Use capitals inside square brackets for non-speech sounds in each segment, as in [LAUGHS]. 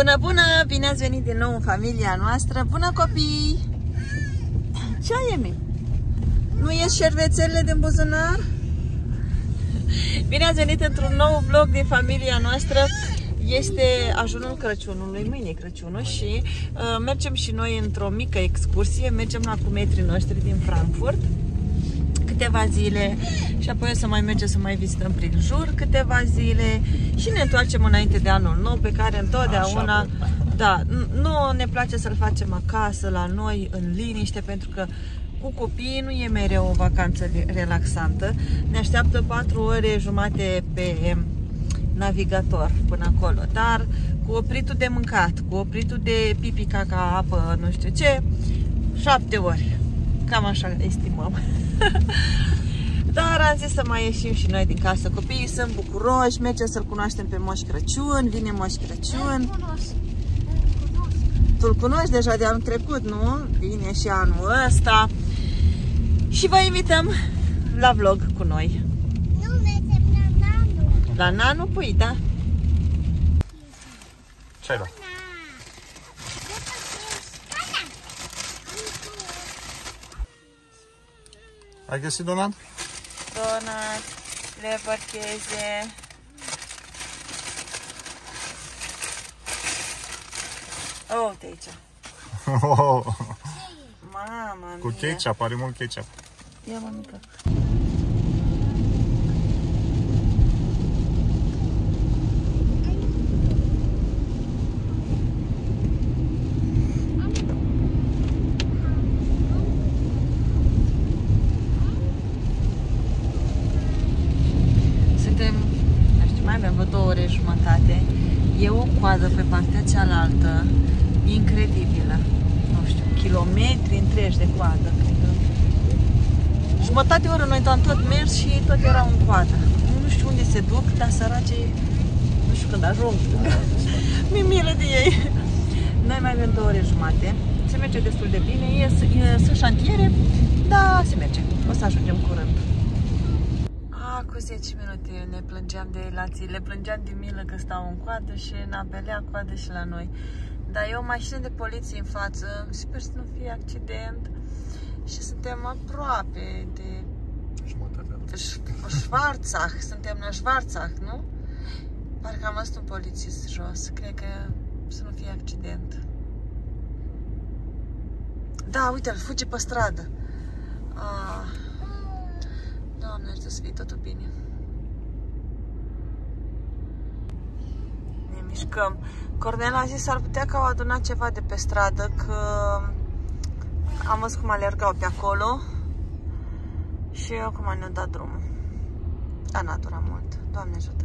Bună, bună! Bine ați venit din nou în familia noastră! Bună, copii! Ce ai, Emi? Nu ies șervețelele din buzunar? Bine ați venit într-un nou vlog din familia noastră. Este ajunul Crăciunului, mâine e Crăciunul și uh, mergem și noi într-o mică excursie. Mergem la cumetrii noștri din Frankfurt câteva zile și apoi o să mai mergem să mai vizităm prin jur câteva zile și ne întoarcem înainte de anul nou pe care întotdeauna Așa, da, nu ne place să-l facem acasă la noi în liniște pentru că cu copiii nu e mereu o vacanță relaxantă. Ne așteaptă 4 ore jumate pe navigator până acolo, dar cu opritul de mâncat, cu opritul de pipi, caca, apă, nu știu ce, 7 ori. Cam așa estimăm. [LAUGHS] Dar am zis să mai ieșim și noi din casă. Copiii sunt bucuroși, mergem să-l cunoaștem pe Moș Crăciun, vine Moș Crăciun. Tu-l cunoști deja de anul trecut, nu? Vine și anul ăsta. Și vă invităm la vlog cu noi. Nu mergem la Nanu. La Nanu, pui, da? Ce ai luat? Ai găsit donat? Donat, levercheze. Oh, uite aici. [LAUGHS] Mama Cu mia. ketchup, are mult ketchup. Ia mă mică. Suntem, nu știu, mai avem vreo două ore jumătate. E o coadă pe partea cealaltă incredibilă. Nu știu, kilometri întregi de coadă. Cred că jumătate de oră noi am tot mers și tot erau în coadă. Nu știu unde se duc, dar săracii, nu știu când ajung. [LAUGHS] Mi-e milă de ei. Noi mai avem două ore jumate. Se merge destul de bine. E, e, sunt șantiere, dar se merge. O să ajungem curând. A, cu 10 minute ne plângeam de relații. Le plângeam de milă că stau în coadă și în apelea coadă și la noi. Dar e o mașină de poliție în față. Sper să nu fie accident și suntem aproape de Jumătatea. Schwarzach, [LAUGHS] suntem la Schwarzach, nu? Parcă am văzut un polițist jos, cred că să nu fie accident. Da, uite, îl fuge pe stradă. Ah. Doamne, ajută să fie totul bine. Ne mișcăm. Cornel a zis ar putea că au adunat ceva de pe stradă, că am văzut cum alergau pe acolo și acum ne-au dat drumul. Dar n-a durat mult. Doamne ajută!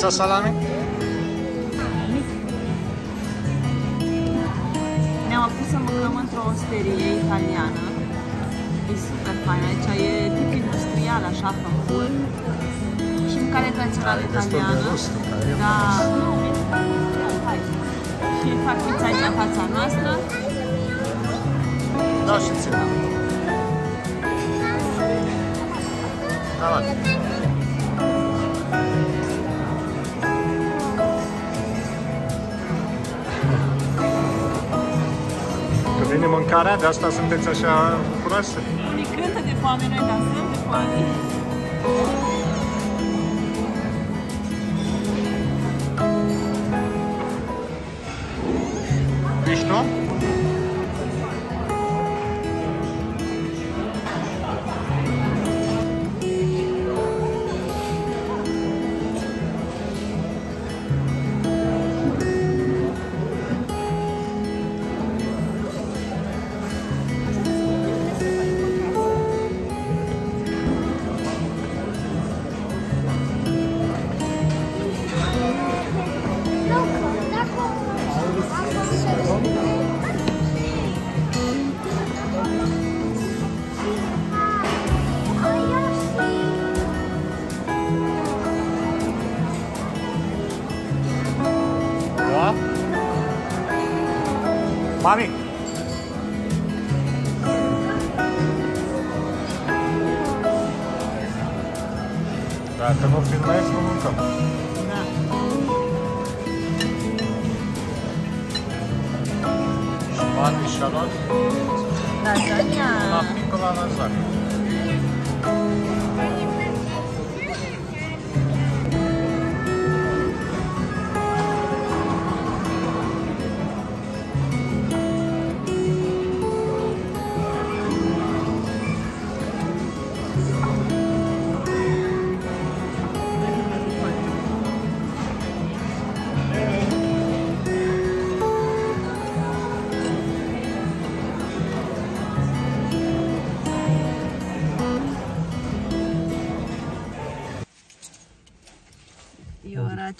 Pizza salami? Ne-am apus să mâncăm într-o osterie italiană. E super fain. Aici e tip industrial, așa, făcut. Și mâncare tradițională Destul de italiană. rustic, e Da, nu, e hai. Și fac pizza aici în fața noastră. Da, și ține. Da, da. Că vine mâncarea, de asta sunteți așa curioase. Ne cântă de foame, noi dansăm de foame.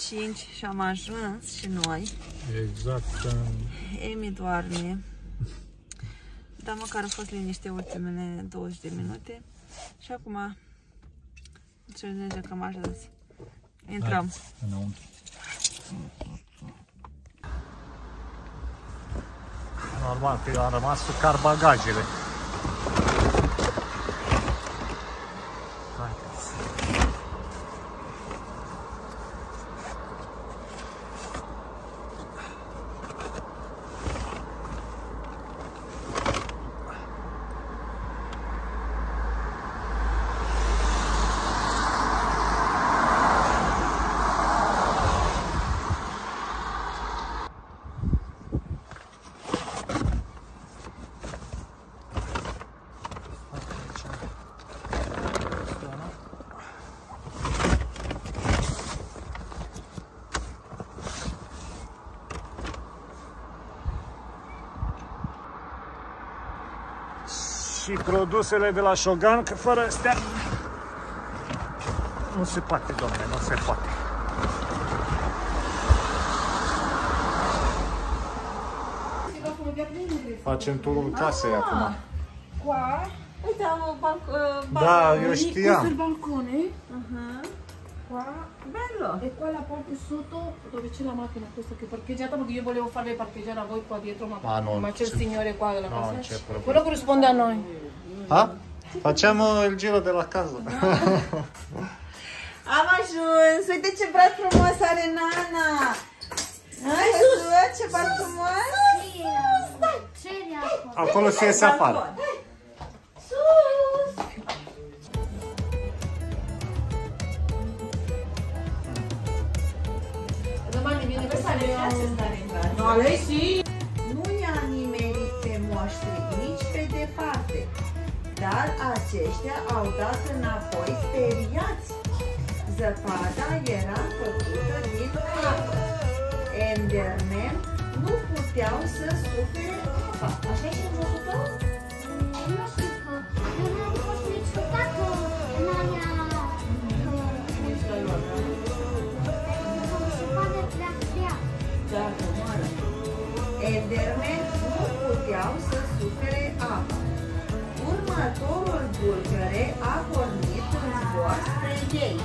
5 și am ajuns și noi. Exact. Emi doarme. Dar măcar a fost liniște ultimele 20 de minute. Și acum înțelege că am ajuns. Intrăm. Înăuntru. Normal că eu am rămas cu car Și produsele de la Shogun, că fără astea nu se poate, domnule, nu se poate. Facem turul casei acum. Qua? Uite, am un balcon. Da, eu Questo è il știam. balcone, Uh-huh. Qua, Bello. e qua la parte sotto dove c'è la macchina questa che è parcheggiata perché io volevo farvi parcheggiare a voi qua dietro ma, Ma non ma c'è il signore qua della no, casa. problema. Quello corrisponde a noi. Ha? Facciamo il giro della casa. [LAUGHS] Am ajuns! Uite ce brad frumos are Nana! Ai văzut ce brad frumos? C'eri acolo. Acolo se iese afară. Domani viene per Să fare stare în brațe. No, lei sì. Nu i-a nimerit pe moștri nici pe departe, dar aceștia au dat înapoi speriați. Zăpada era făcută din apă. Enderman nu puteau să sufere apa. Așa e și în jocul tău? Nu știu că eu nu am fost niciodată Da, comoară. Enderman nu puteau să sufere apa. Următorul bulgăre a pornit în zbor spre ei.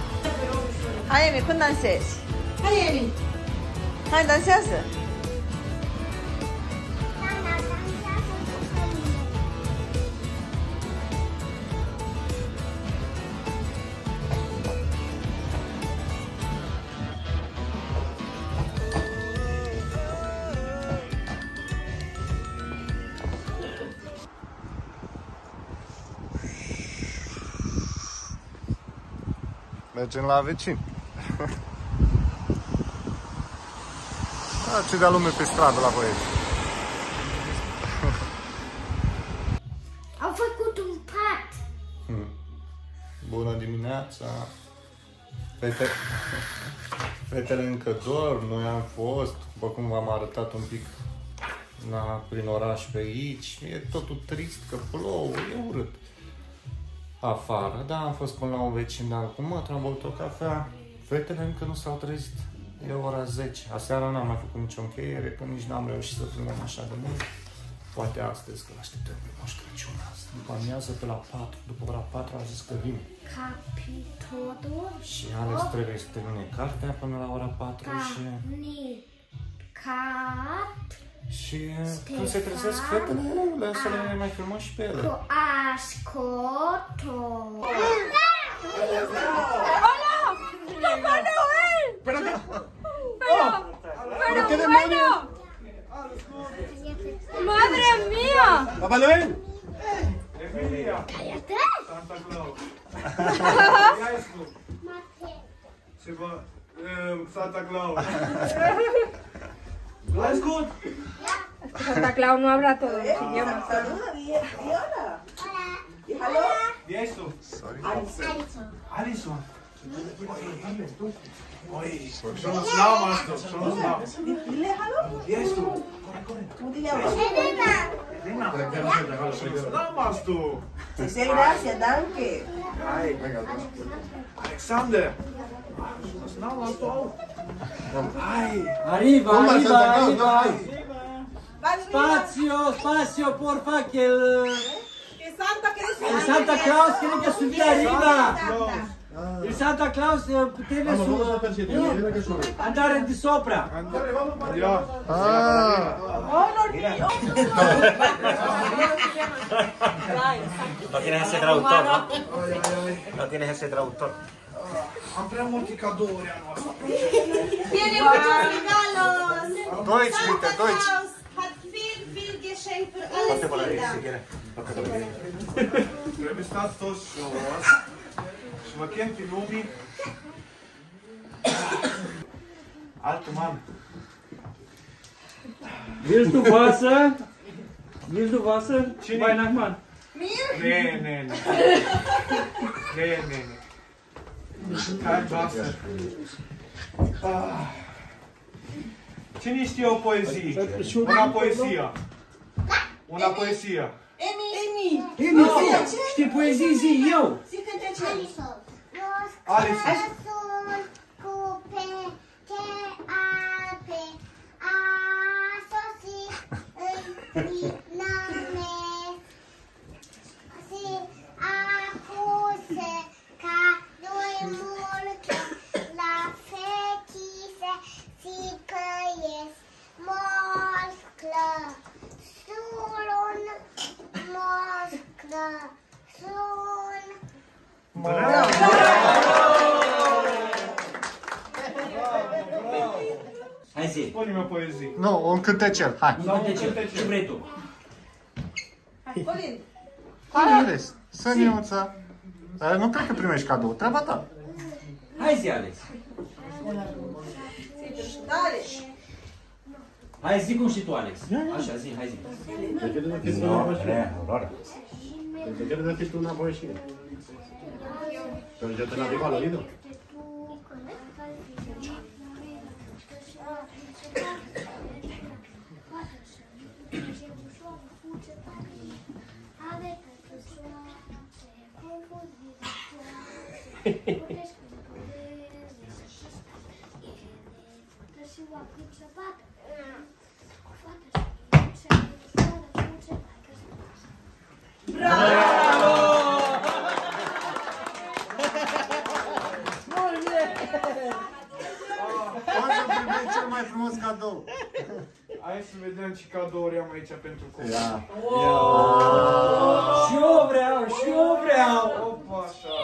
Hai, Emi, când dansezi? Hai Emi. Hai, dansează! Mergem la vecin. [LAUGHS] Da, ce de lume pe stradă la voi aici. Au făcut un pat. Bună dimineața! Fete... [LAUGHS] Fetele încă dorm, noi am fost, după cum v-am arătat un pic na, prin oraș pe aici. E totul trist că plouă, e urât afară. Da, am fost până la un vecin de cu mătru, am băut o cafea. Fetele încă nu s-au trezit. E ora 10. Aseară n-am mai făcut nicio încheiere, că nici n-am reușit să filmăm așa de mult. Poate astăzi, că așteptăm pe Moș Crăciun azi. După amiază, pe la 4, după ora 4 a zis că vine. Capitolul Și Alex trebuie să termine cartea până la ora 4 și... Cani. Cat. Și când se trezesc fetele, lasă-le mai frumos și pe ele. Cu ascolto. Papá Noel! Până da! Pero, pero bueno! Madre mía! Papa Noel! Cállate. Santa Claus. Se va... Es good? Que Santa no habla todos los idiomas. Saluda, Hola. Alison. Alison. Oye, son los son los. Dile, halo. Y esto, corre, Elena. Elena. Son los tú. Gracias, danke. Ay, venga. Alexander. Son los. Ay, arriba, arriba, arriba. Espacio, espacio, porfa, que el... Santa Claus, el Santa Claus tiene que subir arriba. El Santa Claus debe subir. Andar de sopra. Andar, vamos para arriba. Tienes ese traductor. No tienes ese traductor. Avem multe cadouri anul ăsta. Ele muitos regalos. Dois, bitte, dois. Hat viel, viel Geschenk für alles Kinder. Trebuie stați toți jos și mă chem pe lumii. Altă mamă. Nici nu vasă, nici nu vasă, Cine? Bai Nahman. Mir? Ne, ne, nee nee, nee, nee Kein Wasser. Ah. Cine știe o poezie? Una poezie. Una poezie. Emi. Emi. Emi, știi poezii zi, eu. Zi cânte ce? Mosclă. Sun Hai zi. Spune-mi o poezie. Nu, un cântecel, hai. Nu de ce? Ce vrei tu? Colin. Hai, Ales, Săniuța. Dar nu cred că primești cadou, treaba ta. Hai zi, Alex. Dale. Hai zi cum și tu, Alex. Așa, zi, hai zi. ¿Te quieres decir tú una poesía? Pero yo te la digo al oído. [LAUGHS] pentru copii. Ja. Și eu vreau, și eu vreau. Opa, așa.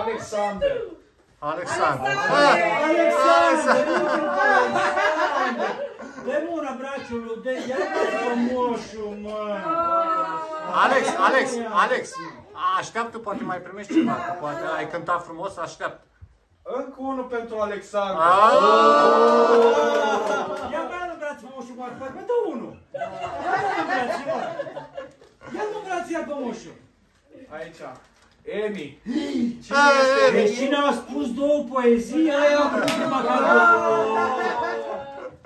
Alexander. Alexandru. Alexandru! Dă-mi una brațul lui, dă ia frumoșul, mă! Alex, Alex, Alex, așteaptă, poate mai primești ceva, că poate ai cântat frumos, așteaptă. Încă unul pentru Alexander. Ah! Ia bea în braț frumoșul, mă, mă dă unul! Ia în braț, mă! Ia în braț, ia frumoșul! Aici. Emi. Cine Ah, este Deci cine a spus două poezii, aia a prima cadou!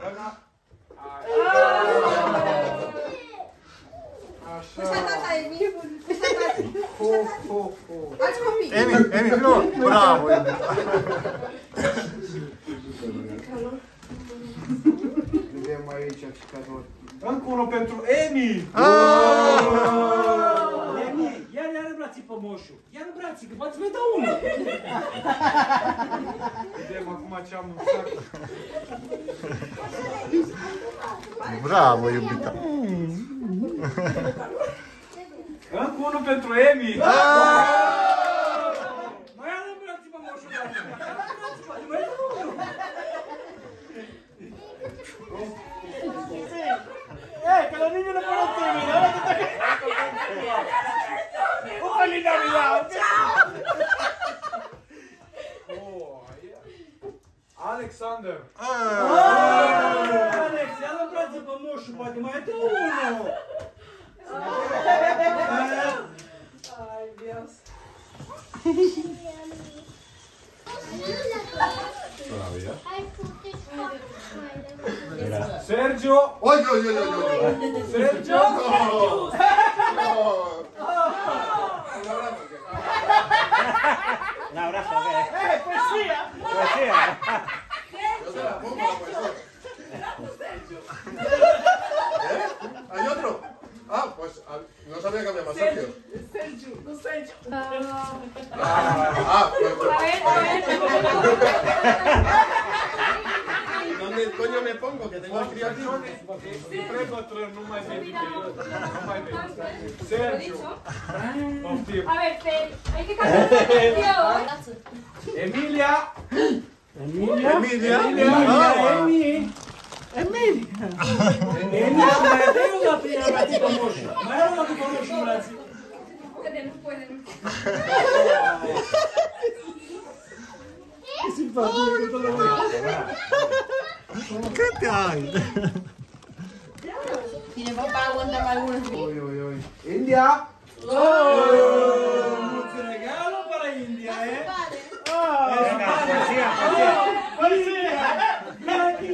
Ăla- Așa Așa. tata, Emi. Așa tata. Ho, ho, ho. Alți copii. Emi, Emi, vino, bravo, Emi. Vedem aici ce cadouri. Încă unul pentru Emi! Ah! Emi, iar iar în brații pe moșu. Iar în brații, că poate mi-ai dat unul. Vedem acum ce am în sac. Bravo, iubita! Încă unul pentru Emi! Ah! Mai alămbrați-vă moșul! 有有有有有。Sergio. A ver, hay que cambiar la canción. Emilia. Emilia. Emilia. Emilia. Emilia. Emilia, dai una prima ma ti conosco. Ma io non ti conosco, grazie. Che simpatico, tutto lo hai? Tiene papá, aguanta para algunos Oye, oye, ¡India! ¡Oh! Mucho regalo para India, ¿eh? ¡Oh! oh ¡Mira aquí,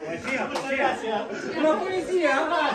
¡Poesía, poesía! ¡Una poesía! ¡Una!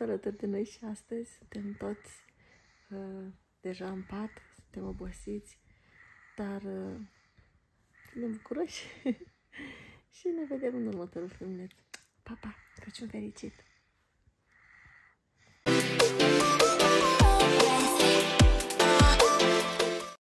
fost alături de noi și astăzi. Suntem toți uh, deja în pat, suntem obosiți, dar uh, suntem bucuroși [LAUGHS] și ne vedem în următorul filmuleț. Pa, pa! Crăciun fericit! Thank you.